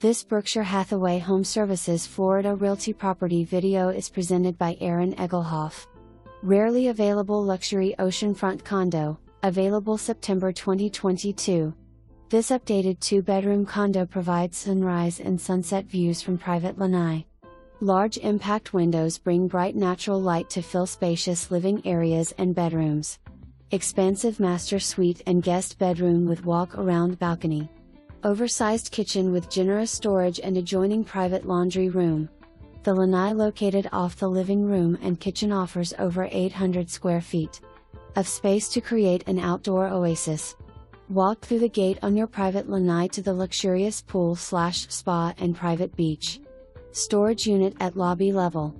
This Berkshire Hathaway Home Services Florida Realty property video is presented by Erin Egelhoff. Rarely available luxury oceanfront condo, available September 2022. This updated two bedroom condo provides sunrise and sunset views from private lanai. Large impact windows bring bright natural light to fill spacious living areas and bedrooms. Expansive master suite and guest bedroom with walk around balcony. Oversized kitchen with generous storage and adjoining private laundry room. The lanai located off the living room and kitchen offers over 800 square feet of space to create an outdoor oasis. Walk through the gate on your private lanai to the luxurious pool slash spa and private beach. Storage unit at lobby level.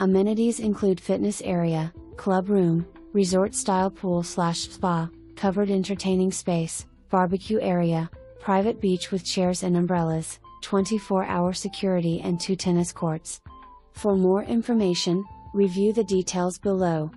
Amenities include fitness area, club room, resort style pool slash spa, covered entertaining space, barbecue area, private beach with chairs and umbrellas, 24 hour security, and two tennis courts. For more information, review the details below.